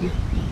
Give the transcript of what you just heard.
you.